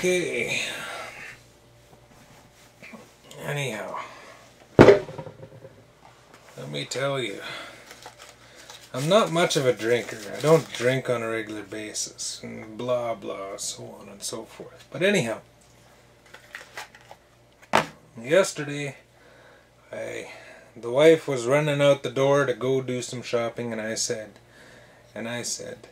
Okay. Anyhow, let me tell you, I'm not much of a drinker. I don't drink on a regular basis, and blah blah, so on and so forth. But anyhow, yesterday, I the wife was running out the door to go do some shopping, and I said, and I said,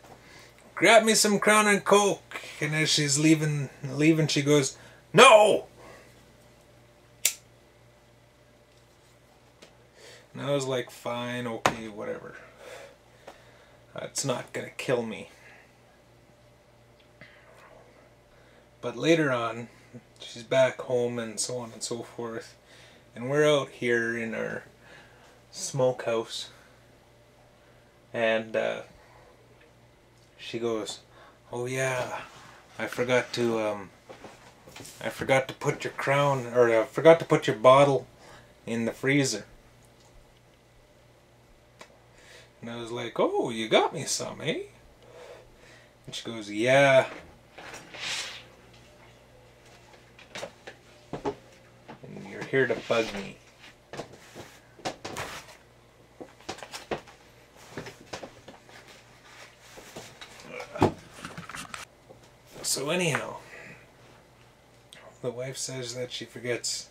grab me some Crown and Coke. And as she's leaving, leaving, she goes, no. And I was like, fine, okay, whatever. It's not gonna kill me. But later on, she's back home and so on and so forth. And we're out here in our smokehouse. And uh, she goes, "Oh yeah, I forgot to um, I forgot to put your crown or I forgot to put your bottle in the freezer." And I was like, "Oh, you got me some, eh?" And she goes, "Yeah." And you're here to bug me. So anyhow, the wife says that she forgets,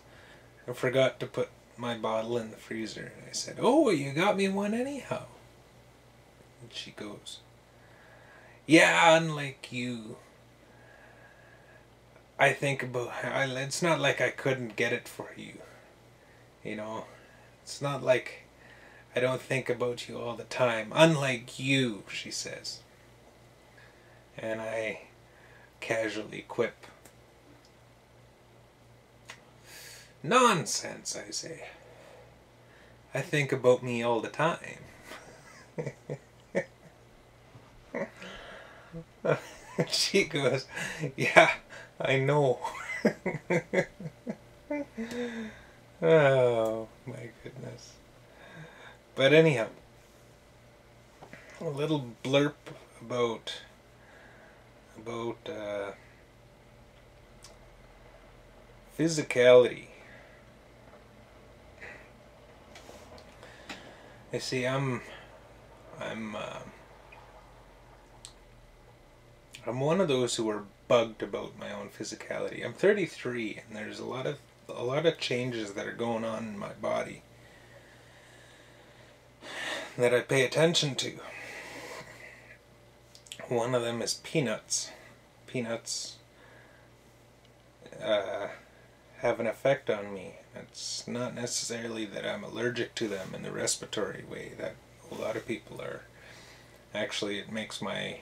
I forgot to put my bottle in the freezer. I said, "Oh, you got me one anyhow." And she goes, "Yeah, unlike you." I think about I, it's not like I couldn't get it for you. You know, it's not like I don't think about you all the time. Unlike you, she says. And I casually quip. Nonsense, I say. I think about me all the time. she goes, Yeah, I know. oh, my goodness. But anyhow, a little blurb about about uh, physicality. You see, I'm, I'm, uh, I'm one of those who are bugged about my own physicality. I'm 33, and there's a lot of a lot of changes that are going on in my body that I pay attention to. One of them is peanuts. Peanuts uh, have an effect on me. It's not necessarily that I'm allergic to them in the respiratory way that a lot of people are. Actually, it makes my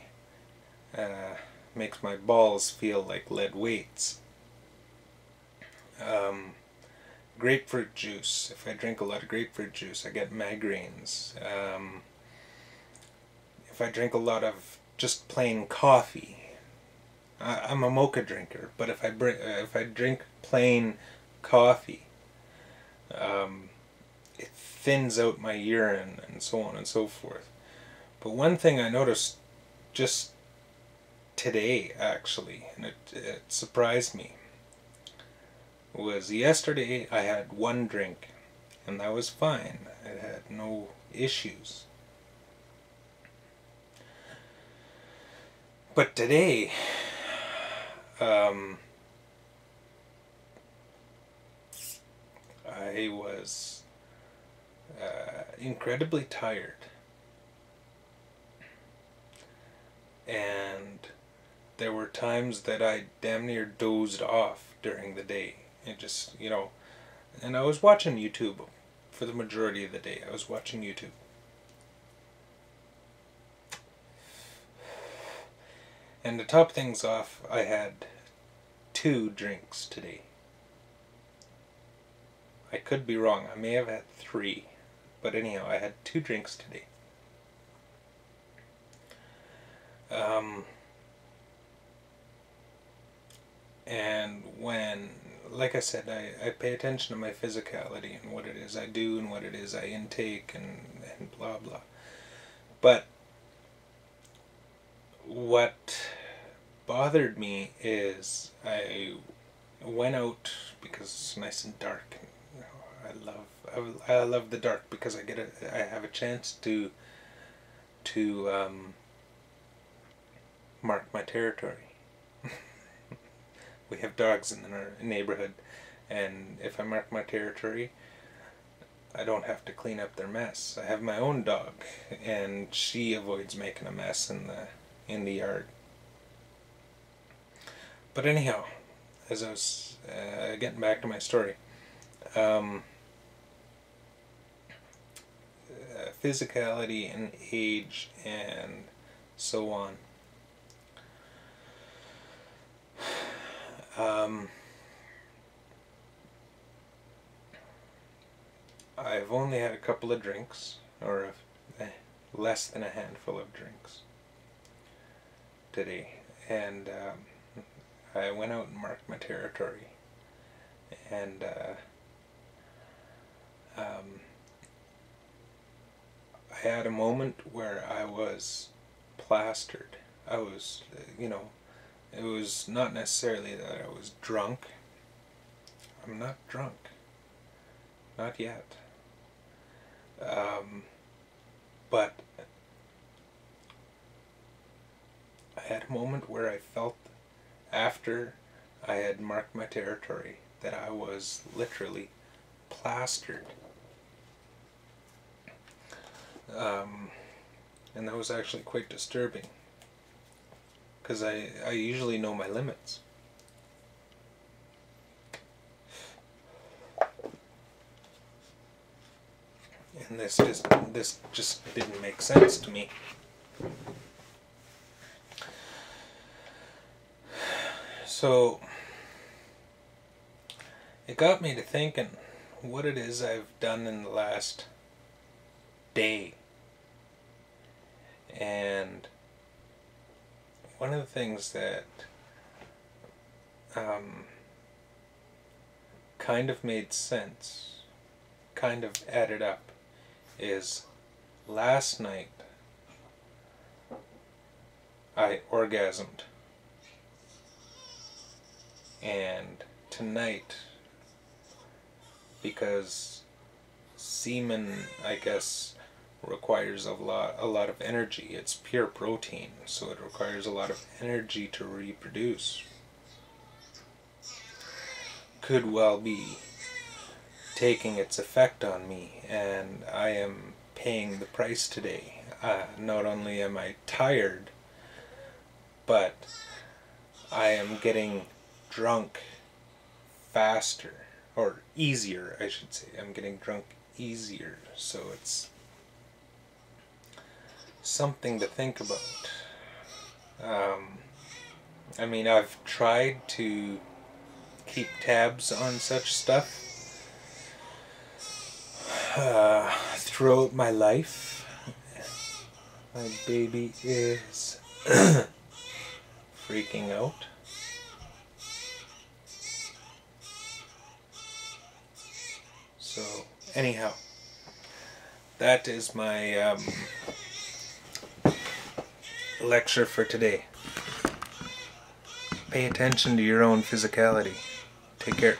uh, makes my balls feel like lead weights. Um, grapefruit juice. If I drink a lot of grapefruit juice, I get migraines. Um, if I drink a lot of just plain coffee. I, am a mocha drinker, but if I bring, if I drink plain coffee, um, it thins out my urine and so on and so forth. But one thing I noticed just today, actually, and it, it surprised me, was yesterday I had one drink, and that was fine. I had no issues. But today, um, I was uh, incredibly tired. And there were times that I damn near dozed off during the day. It just, you know, and I was watching YouTube for the majority of the day. I was watching YouTube. And to top things off, I had two drinks today. I could be wrong. I may have had three. But anyhow, I had two drinks today. Um, and when, like I said, I, I pay attention to my physicality and what it is I do and what it is I intake and, and blah blah. But what bothered me is I went out because it's nice and dark. I love I, I love the dark because I get a I have a chance to to um, mark my territory. we have dogs in our neighborhood, and if I mark my territory, I don't have to clean up their mess. I have my own dog, and she avoids making a mess in the in the yard. But anyhow, as I was uh, getting back to my story, um, uh, physicality and age and so on. Um, I've only had a couple of drinks, or a, eh, less than a handful of drinks today, and um, I went out and marked my territory, and uh, um, I had a moment where I was plastered. I was, you know, it was not necessarily that I was drunk. I'm not drunk. Not yet. Um, but I had a moment where I felt after I had marked my territory that I was literally plastered. Um, and that was actually quite disturbing because I, I usually know my limits. And this just this just didn't make sense to me. So it got me to thinking what it is I've done in the last day. And one of the things that um, kind of made sense, kind of added up, is last night I orgasmed. And tonight, because semen, I guess, requires a lot a lot of energy. It's pure protein, so it requires a lot of energy to reproduce. Could well be taking its effect on me, and I am paying the price today. Uh, not only am I tired, but I am getting drunk faster, or easier, I should say. I'm getting drunk easier, so it's something to think about. Um, I mean, I've tried to keep tabs on such stuff uh, throughout my life. My baby is freaking out. So, anyhow, that is my um, lecture for today. Pay attention to your own physicality. Take care.